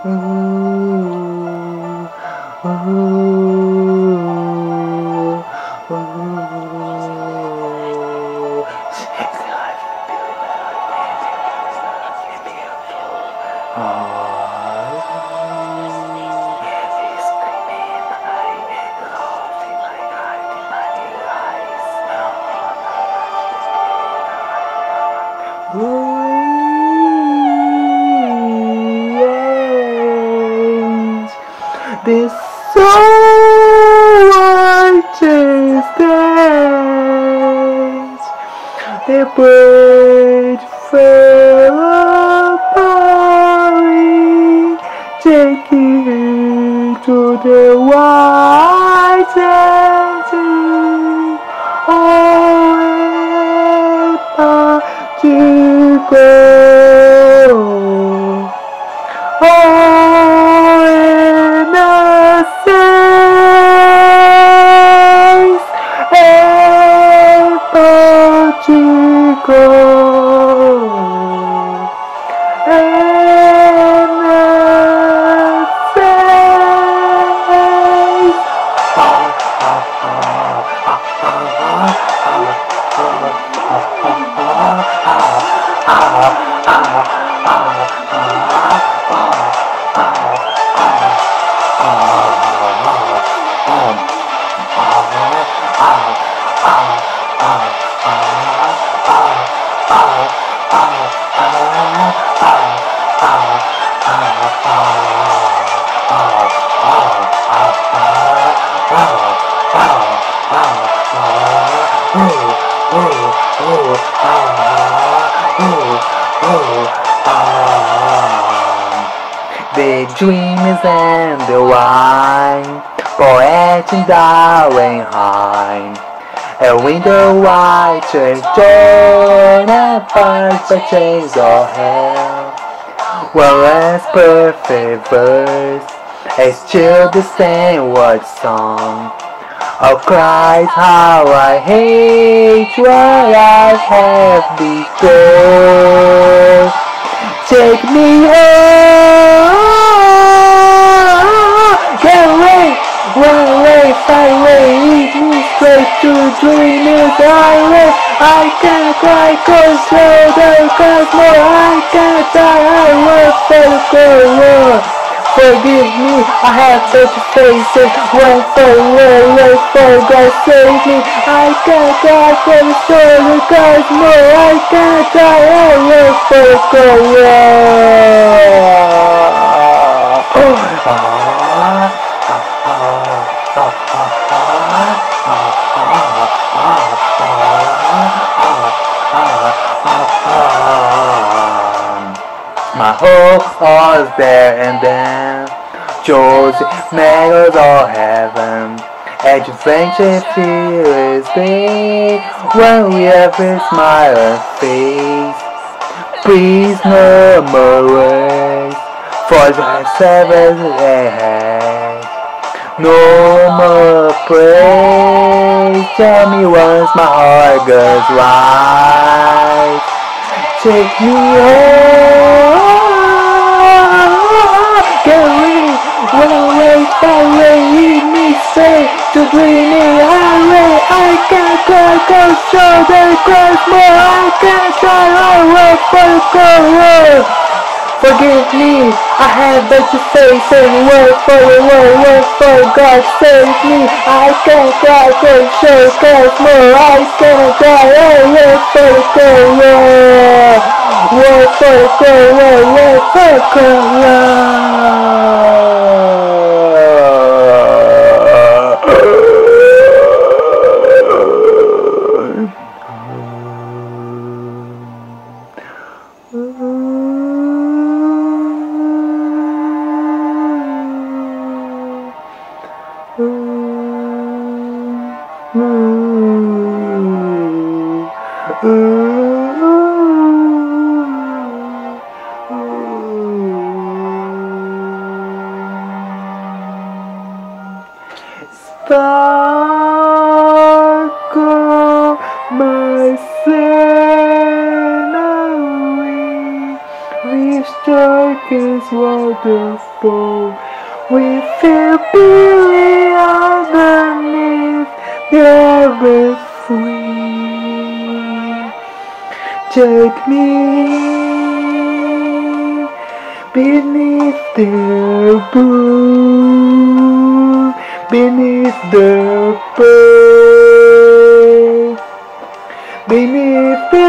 This righteous days, The dream is in the wine, poet and darling high. A window white church door, and parts by chains of hell. Well, as perfect verse, a still the same word song. Oh Christ, how I hate what I have before. Take me home, I can't cry cause so the cosmos, I can't die, I will for the world. Forgive me, I have such faces. One for world, one for God save me. I can't die for the soul, the cosmos. I can't die, I will for the My there and then chose meadows of heaven. Adventure fearlessly when we have a smile face. Please no more words for the seven ahead. No more praise. Tell me once my heart goes right. Take me home. Get away, run away, far away, lead me to dreamy highway. I can't cry, cause show the cosmos. I can't try, I will for the Forgive me, I have better face and work for the world, work for God save me. I can't cry for show cosmos. I can't cry, oh, I work for the world. Work for the world, work for the cold is free. Take me beneath the blue, beneath the bird, beneath the.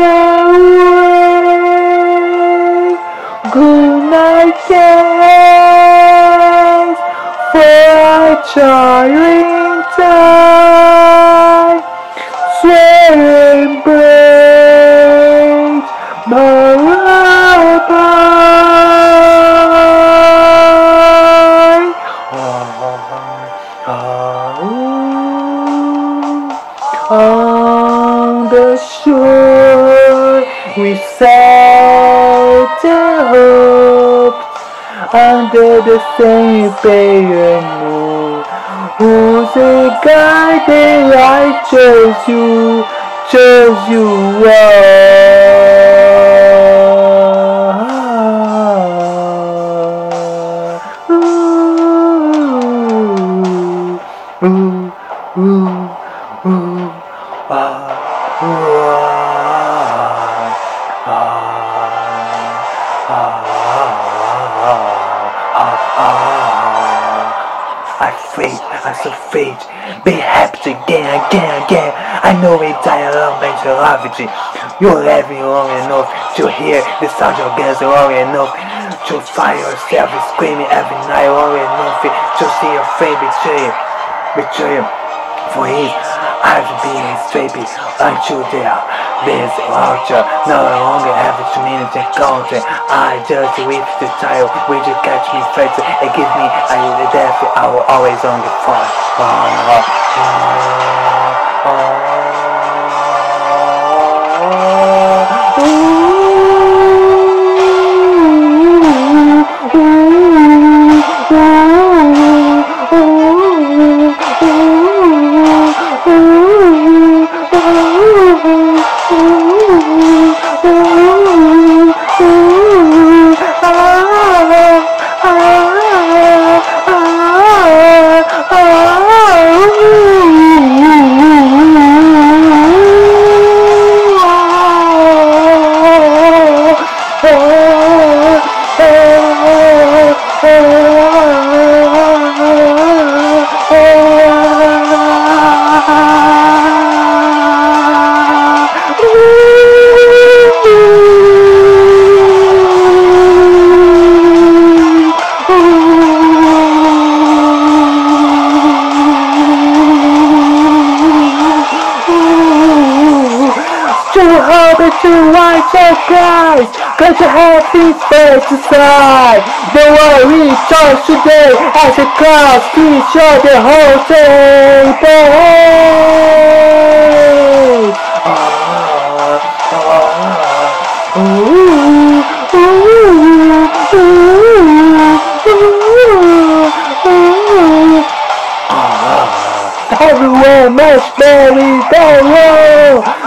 Good night, yes, for a tiring same. Who's that I chose you, chose you are. Die alone, you love it. You're long enough to hear the sound of guns long enough to find yourself screaming every night long enough to see your friend betray you, betray you. For his I've been escaping until there. This culture no longer have a community content. I just with the child, will you catch me first and give me a death? I will always on the phone. Ah, ah, Too guys Got your happy face aside Don't worry, charge today As a class teach you the whole table. Everywhere much berry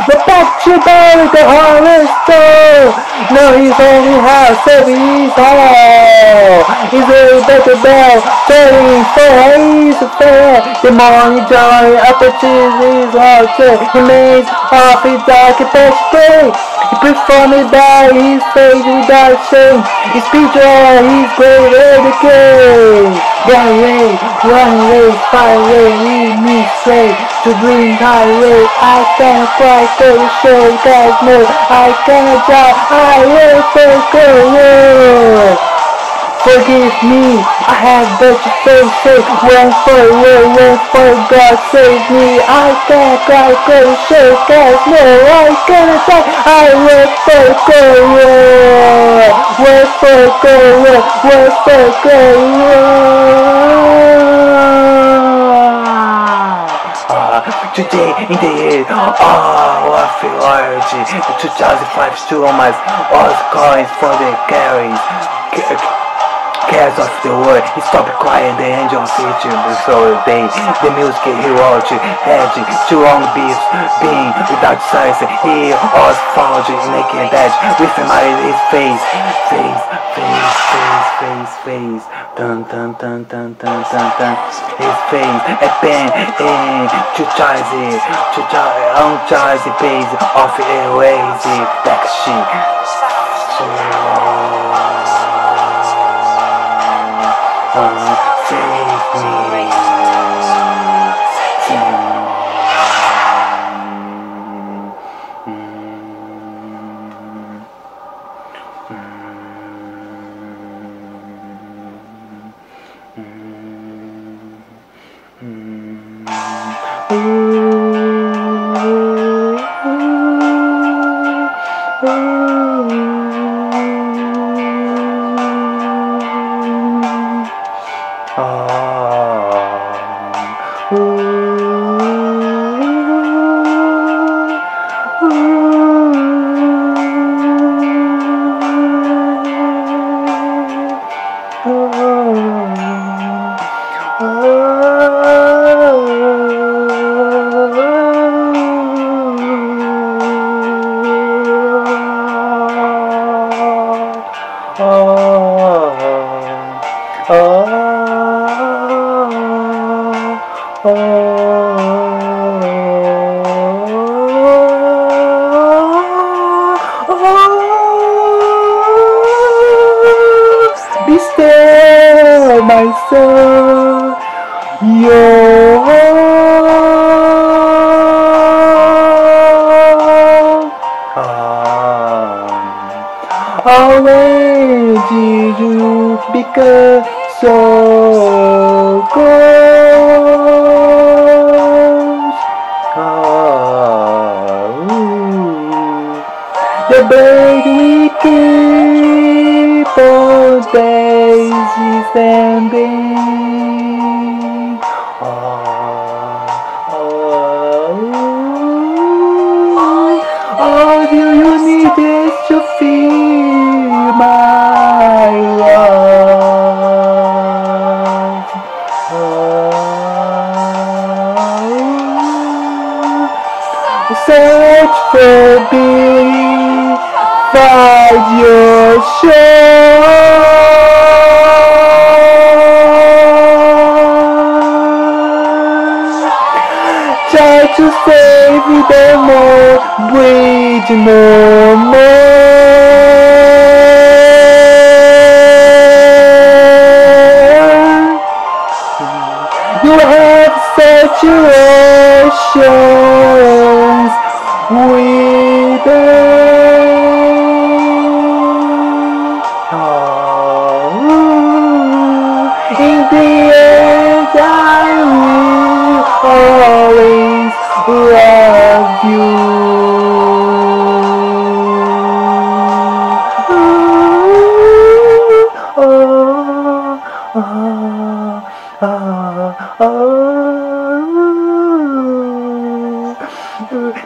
The picture berry the harvester Now he's only has seven years old. He's a better bell Telling for he's a fair. The morning joy approaches his heart He makes off his dark best day He performed by his face without shame. His picture oh, he's great educated Run away, run away, far away, leave me to green highway. I can't quite go to show guys no, I can't drive, I will take away. Forgive me, I have but to say, say, one for you, one for God save me. I can't go to show guys no, I can't die, I will take away. One for God, one for God. Today in the year, oh, feel allergy. The 2005 still on my all coins for the carries. Cares of the world. He stop crying, the angel feature the soul day. The music he watch, edge, too long beats, being without size. He was found naked edge with my his face, face, face, face, face, face. Dun dun dun dun dun dun dun. His face, a pen, eh, to charge it, to charge, on charge the base. Of a lazy black sheep. So, Uh, Be search for me, find your shore. Try to save them all, breathe no more. You have saturations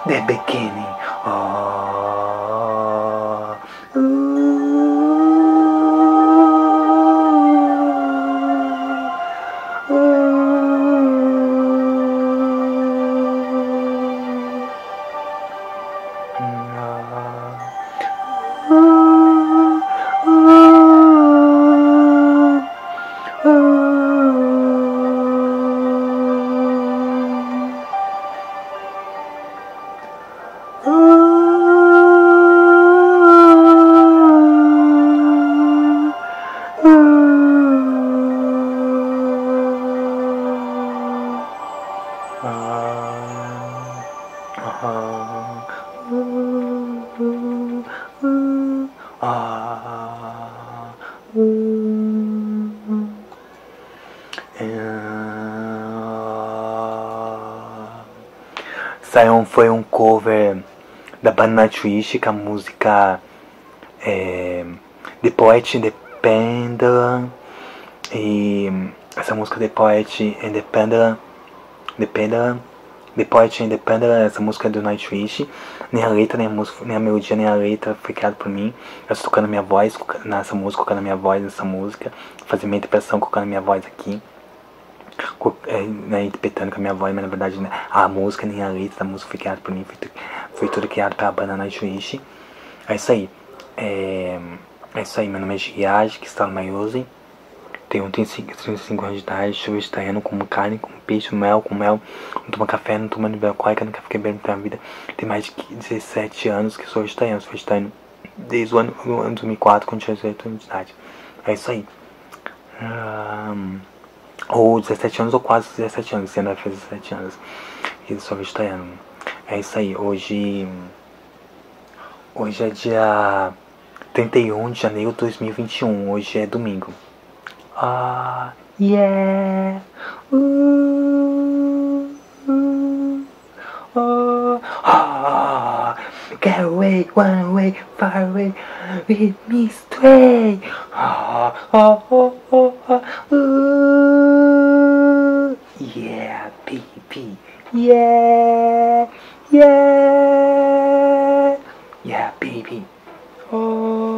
the beginning. Oh, foi um cover da banda Twitch com a música é, The Poet Independent e essa música The Poet Independent Independent The Poet Independent, essa música é do Nightwish nem a letra, nem a música, nem a melodia, nem a letra foi criado por mim. Eu tocando minha voz nessa música, colocando minha voz nessa música, fazendo minha interpretação, colocando minha voz aqui. É, né, interpretando com a minha voz, mas na verdade né, a música nem a letra da música foi criada por mim, foi, foi tudo criado pela Banana Juiz. É isso aí. É, é isso aí, meu nome é Giage, que está no Maiose. Tenho 35, 35 anos de idade, estou vegetariano, como carne, como peixe, mel, com mel. Não tomo café, não tomo nível alcoólico, nunca fiquei pra minha vida. Tem mais de 17 anos que sou vegetariano, sou vegetariano desde o ano, ano 2004, quando tinha 18 anos de idade. É isso aí. Um, ou 17 anos, ou quase 17 anos, se ainda fez 17 anos. E sou vegetariano. É isso aí, hoje. Hoje é dia 31 de janeiro de 2021, hoje é domingo. Ah, yeah. Ooh, Get away, run away, far away with me stray. Ah, oh, oh, oh, ooh. Yeah, baby. Yeah, yeah, yeah, baby. Oh.